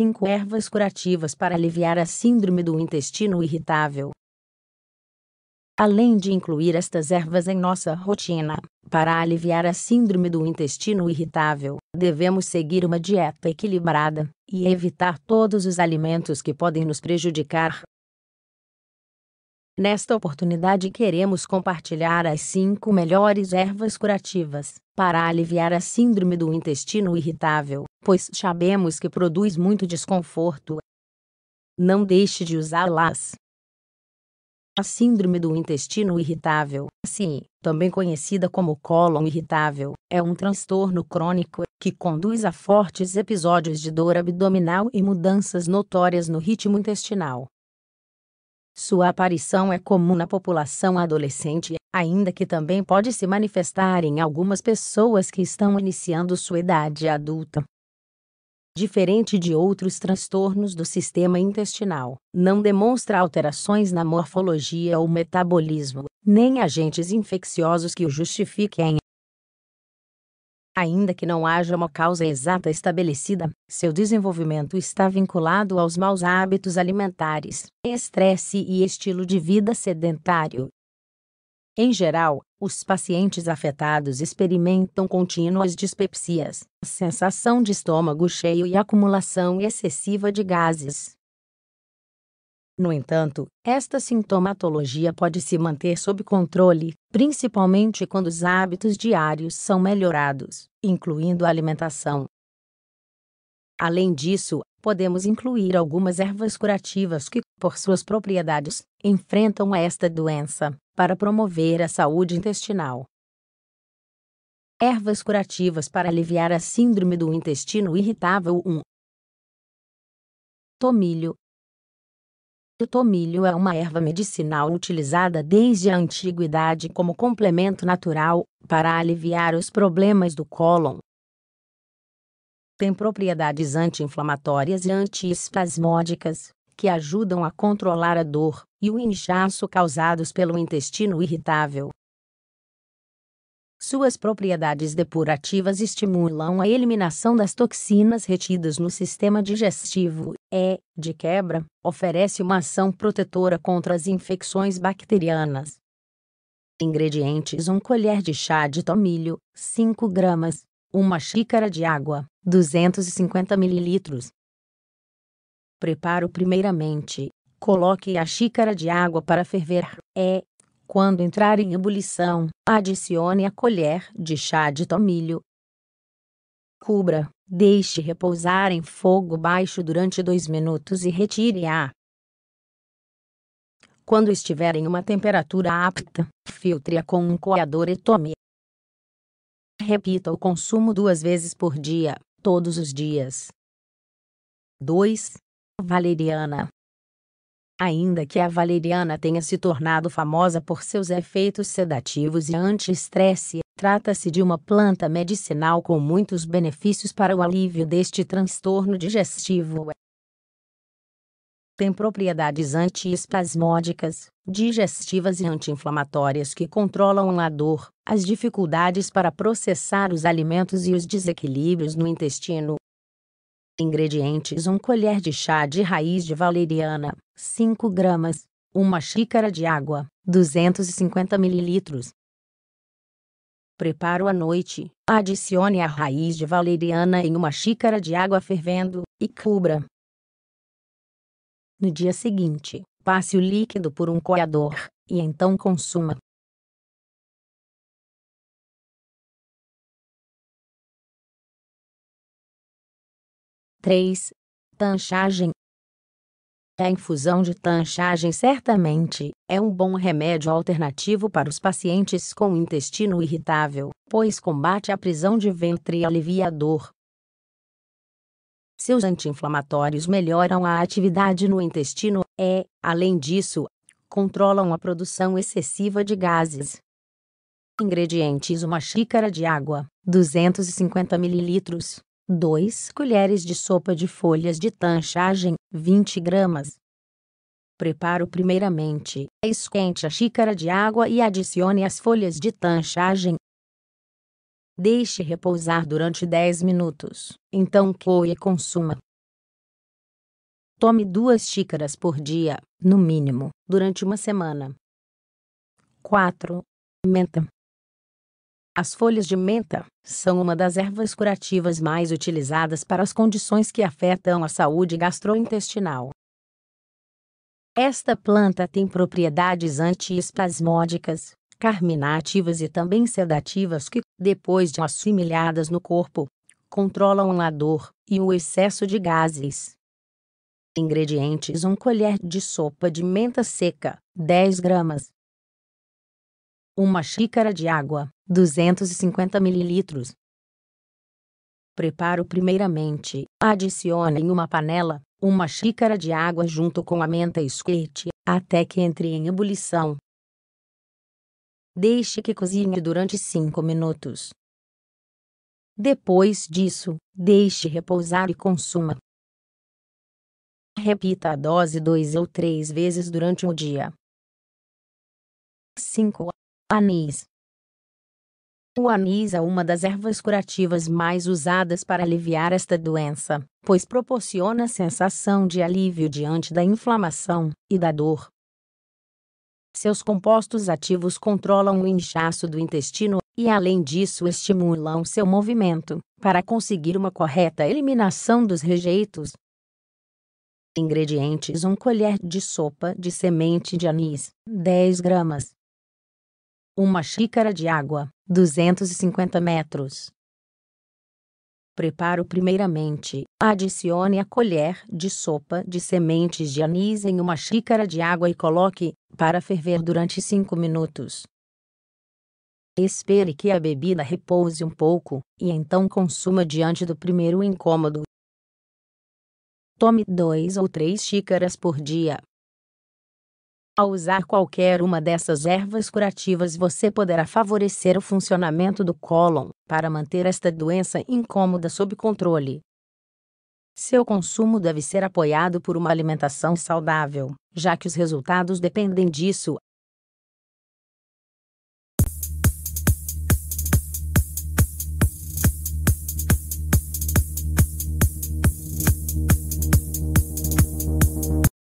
5 ervas curativas para aliviar a síndrome do intestino irritável. Além de incluir estas ervas em nossa rotina, para aliviar a síndrome do intestino irritável, devemos seguir uma dieta equilibrada e evitar todos os alimentos que podem nos prejudicar. Nesta oportunidade, queremos compartilhar as cinco melhores ervas curativas para aliviar a síndrome do intestino irritável, pois sabemos que produz muito desconforto. Não deixe de usá-las. A síndrome do intestino irritável, sim, também conhecida como cólon irritável, é um transtorno crônico que conduz a fortes episódios de dor abdominal e mudanças notórias no ritmo intestinal. Sua aparição é comum na população adolescente, ainda que também pode se manifestar em algumas pessoas que estão iniciando sua idade adulta. Diferente de outros transtornos do sistema intestinal, não demonstra alterações na morfologia ou metabolismo, nem agentes infecciosos que o justifiquem. Ainda que não haja uma causa exata estabelecida, seu desenvolvimento está vinculado aos maus hábitos alimentares, estresse e estilo de vida sedentário, em geral, os pacientes afetados experimentam contínuas dispepsias, sensação de estômago cheio e acumulação excessiva de gases. No entanto, esta sintomatologia pode se manter sob controle, principalmente quando os hábitos diários são melhorados, incluindo a alimentação. Além disso, podemos incluir algumas ervas curativas que, por suas propriedades, enfrentam esta doença, para promover a saúde intestinal. Ervas curativas para aliviar a síndrome do intestino irritável 1. Tomilho. O tomilho é uma erva medicinal utilizada desde a antiguidade como complemento natural para aliviar os problemas do cólon, tem propriedades anti-inflamatórias e antiespasmódicas, que ajudam a controlar a dor e o inchaço causados pelo intestino irritável. Suas propriedades depurativas estimulam a eliminação das toxinas retidas no sistema digestivo e, de quebra, oferece uma ação protetora contra as infecções bacterianas. Ingredientes: 1 colher de chá de tomilho, 5 gramas, uma xícara de água, 250 ml. Preparo primeiramente. Coloque a xícara de água para ferver. É, quando entrar em ebulição, adicione a colher de chá de tomilho. Cubra, deixe repousar em fogo baixo durante 2 minutos e retire-a. Quando estiver em uma temperatura apta, filtre-a com um coador e tome. Repita o consumo duas vezes por dia, todos os dias. 2. Valeriana. Ainda que a valeriana tenha se tornado famosa por seus efeitos sedativos e anti-estresse, trata-se de uma planta medicinal com muitos benefícios para o alívio deste transtorno digestivo tem propriedades antiespasmódicas, digestivas e anti-inflamatórias que controlam a dor, as dificuldades para processar os alimentos e os desequilíbrios no intestino. Ingredientes: 1 colher de chá de raiz de valeriana, 5 gramas, 1 xícara de água, 250 ml. Preparo à noite. Adicione a raiz de valeriana em uma xícara de água fervendo e cubra. No dia seguinte, passe o líquido por um coador e então consuma. Três. Tanchagem. A infusão de tanchagem certamente é um bom remédio alternativo para os pacientes com intestino irritável, pois combate a prisão de ventre e alivia a dor, seus anti-inflamatórios melhoram a atividade no intestino e, além disso, controlam a produção excessiva de gases. Ingredientes: uma xícara de água, 250 ml, 2 colheres de sopa de folhas de tanchagem, 20 gramas. Preparo primeiramente. Esquente a xícara de água e adicione as folhas de tanchagem, Deixe repousar durante 10 minutos. Então coe e consuma. Tome duas xícaras por dia, no mínimo, durante uma semana. 4. Menta. As folhas de menta são uma das ervas curativas mais utilizadas para as condições que afetam a saúde gastrointestinal. Esta planta tem propriedades antiespasmódicas, carminativas e também sedativas que, depois de assimiladas no corpo, controlam a dor e o excesso de gases. Ingredientes: 1 colher de sopa de menta seca, 10 gramas. 1 xícara de água, 250 ml. Preparo primeiramente, adicione em uma panela, uma xícara de água junto com a menta esquete, até que entre em ebulição. Deixe que cozinhe durante 5 minutos. Depois disso, deixe repousar e consuma. Repita a dose dois ou três vezes durante o dia. 5. Anis. O anis é uma das ervas curativas mais usadas para aliviar esta doença, pois proporciona sensação de alívio diante da inflamação e da dor. Seus compostos ativos controlam o inchaço do intestino e, além disso, estimulam seu movimento, para conseguir uma correta eliminação dos rejeitos. Ingredientes: 1 colher de sopa de semente de anis, 10 gramas. 1 xícara de água, 250 metros. Preparo primeiramente, adicione a colher de sopa de sementes de anis em uma xícara de água e coloque para ferver durante 5 minutos. Espere que a bebida repouse um pouco, e então consuma diante do primeiro incômodo. Tome 2 ou 3 xícaras por dia. Ao usar qualquer uma dessas ervas curativas, você poderá favorecer o funcionamento do cólon para manter esta doença incômoda sob controle. Seu consumo deve ser apoiado por uma alimentação saudável, já que os resultados dependem disso,